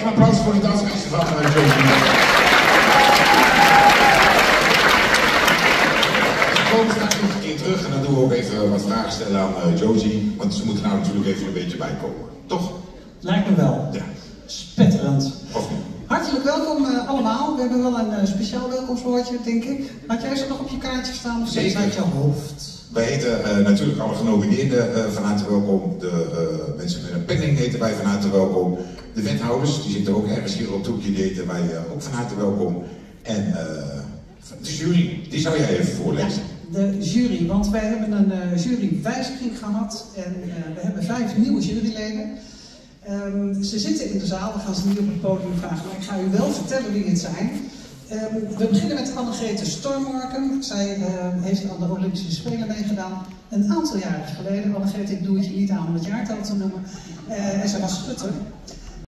Een applaus voor de dansmeester van uh, Josie. We komen straks nog een keer terug en dan doen we ook even wat vragen stellen aan uh, Josie. Want ze moeten nou natuurlijk even een beetje bijkomen. Toch? Lijkt me wel. Ja. Spetterend. Of niet? Hartelijk welkom uh, allemaal. We hebben wel een uh, speciaal welkomstwoordje, denk ik. Had jij ze nog op je kaartje staan of steeds uit je hoofd? Wij heten uh, natuurlijk alle genomineerden van harte welkom. De mensen met een penning heten wij van harte welkom. De wethouders, die zitten ook ergens hier op het hoekje, die heten wij ook van harte welkom. En de jury, die zou jij even voorlezen. Ja, de jury, want wij hebben een jurywijziging gehad en we hebben vijf nieuwe juryleden. Um, ze zitten in de zaal, we gaan ze niet op het podium vragen, maar ik ga u wel vertellen wie het zijn. Um, we beginnen met Annegrete Stormmarken. Zij uh, heeft aan de Olympische Spelen meegedaan. Een aantal jaren geleden. Annegrete, ik doe het je niet aan om het jaartal te noemen. En zij was schutter.